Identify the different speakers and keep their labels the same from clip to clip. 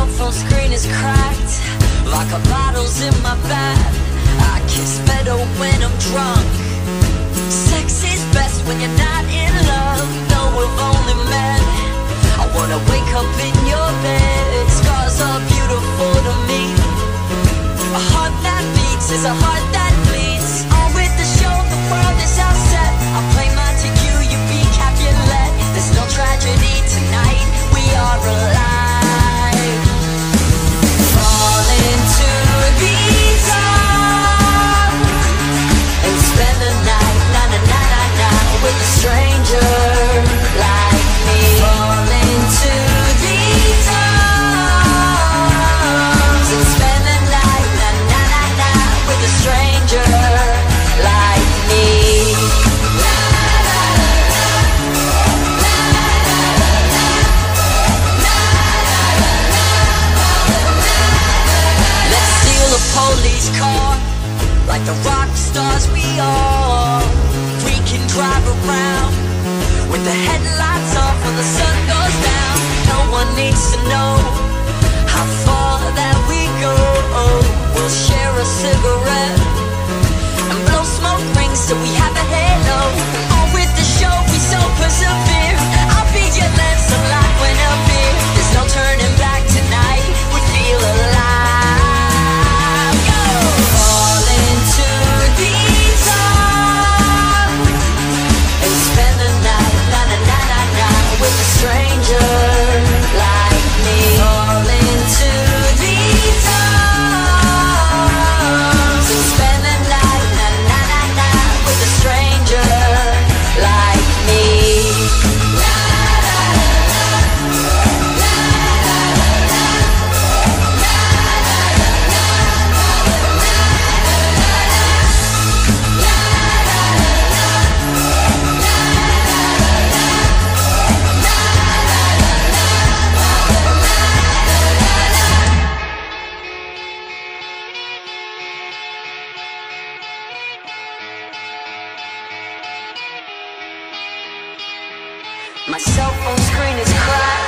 Speaker 1: cell phone screen is cracked. Vodka bottles in my bag I kiss better when I'm drunk. Sex is best when you're not in love. No, we've only met I wanna wake up in your bed Like the rock stars we are. We can drive around With the headlights off when the sun goes down. No one needs to know My cell phone screen is cracked.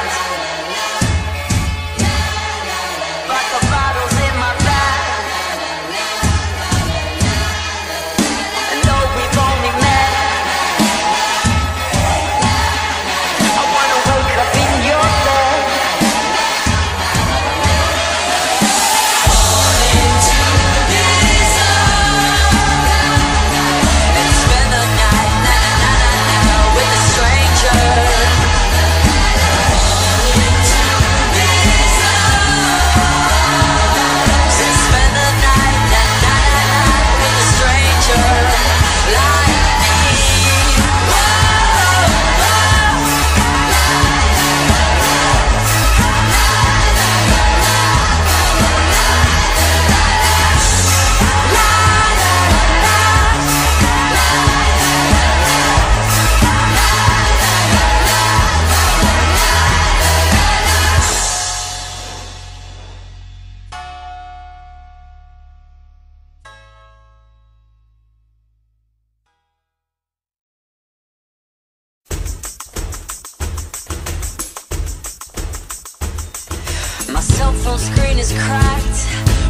Speaker 1: Cell screen is cracked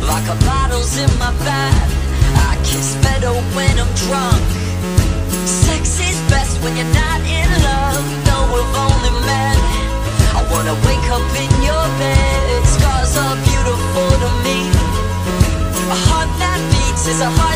Speaker 1: Vodka bottles in my bag I kiss better when I'm drunk. Sex is best when you're not in love. No, we've only met I wanna wake up in your bed. Scars are beautiful to me. A heart that beats is a heart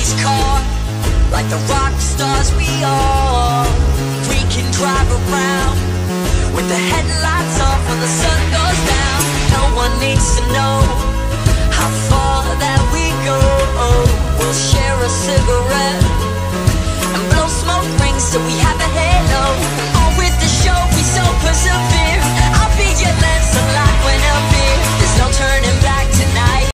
Speaker 1: race car like the rock stars we are. We can drive around with the headlights off when the sun goes down. No one needs to know how far that we go. We'll share a cigarette and blow smoke rings till we have.